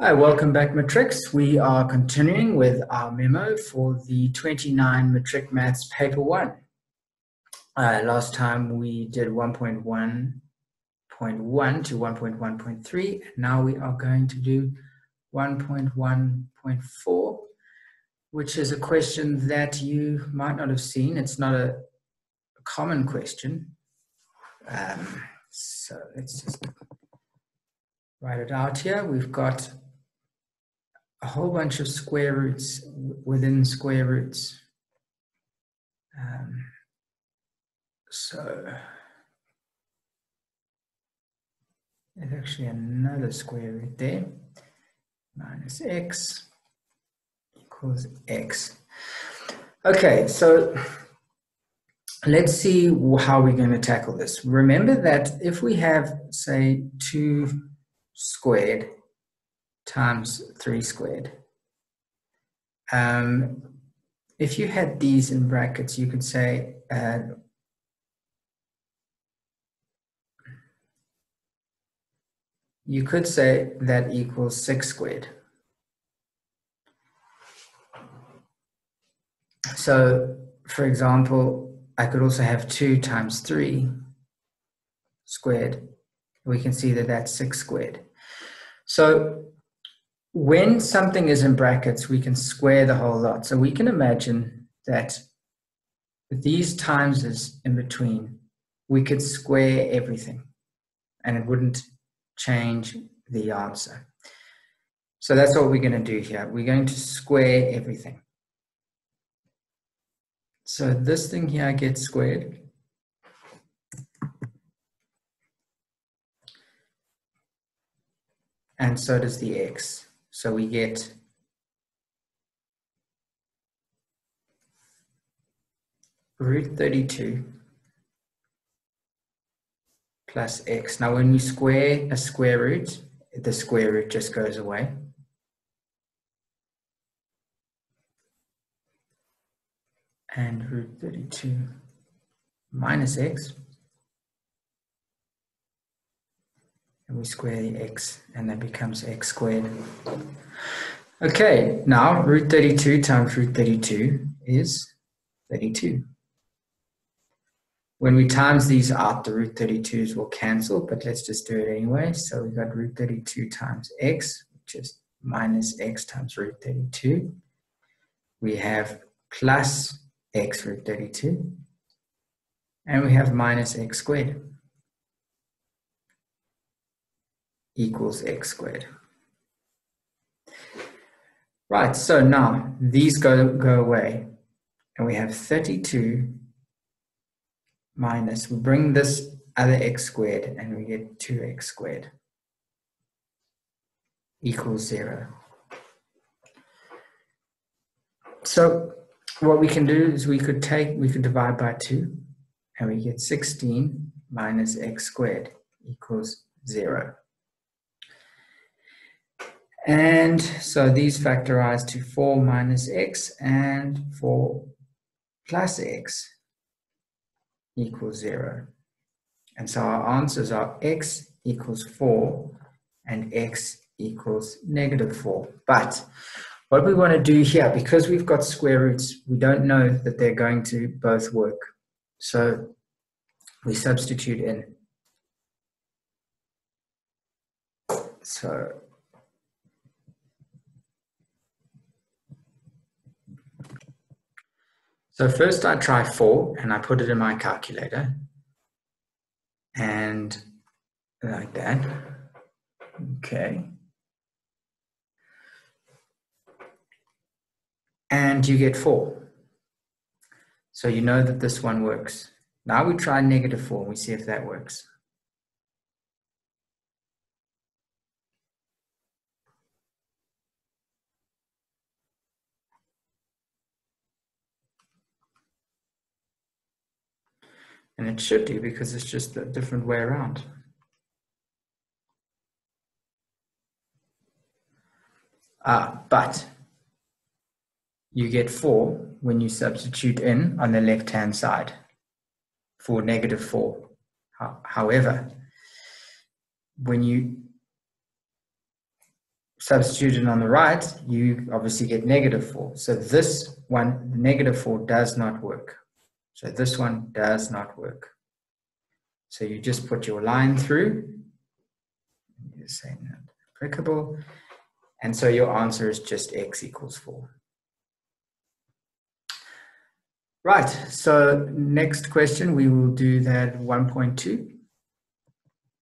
Hi, welcome back Matrics. We are continuing with our memo for the 29 Matric Maths Paper 1. Uh, last time we did 1.1.1 to 1.1.3, and now we are going to do 1.1.4, which is a question that you might not have seen. It's not a, a common question. Um, so let's just write it out here. We've got a whole bunch of square roots within square roots. Um, so there's actually another square root there. Minus x equals x. Okay, so let's see how we're going to tackle this. Remember that if we have, say, 2 squared times 3 squared. Um, if you had these in brackets, you could say uh, you could say that equals 6 squared. So, for example, I could also have 2 times 3 squared. We can see that that's 6 squared. So when something is in brackets, we can square the whole lot. So we can imagine that these times is in between, we could square everything and it wouldn't change the answer. So that's what we're going to do here. We're going to square everything. So this thing here gets squared. And so does the x. So we get root 32 plus x. Now when we square a square root, the square root just goes away. And root 32 minus x and we square the x and that becomes x squared. Okay, now root 32 times root 32 is 32. When we times these out, the root 32s will cancel, but let's just do it anyway. So we've got root 32 times x, which is minus x times root 32. We have plus x root 32. And we have minus x squared. Equals x squared. Right, so now these go, go away and we have 32 minus, we bring this other x squared and we get 2x squared equals zero. So what we can do is we could take, we could divide by two and we get 16 minus x squared equals zero. And so these factorize to 4 minus x and 4 plus x equals 0. And so our answers are x equals 4 and x equals negative 4. But what we want to do here, because we've got square roots, we don't know that they're going to both work. So we substitute in. So So first I try four and I put it in my calculator and like that. Okay. And you get four. So you know that this one works. Now we try negative four and we see if that works. And it should do because it's just a different way around. Ah, but you get 4 when you substitute in on the left-hand side for negative 4. However, when you substitute in on the right, you obviously get negative 4. So this one, negative 4, does not work. So this one does not work. So you just put your line through. You're saying not applicable. And so your answer is just x equals 4. Right, so next question, we will do that 1.2.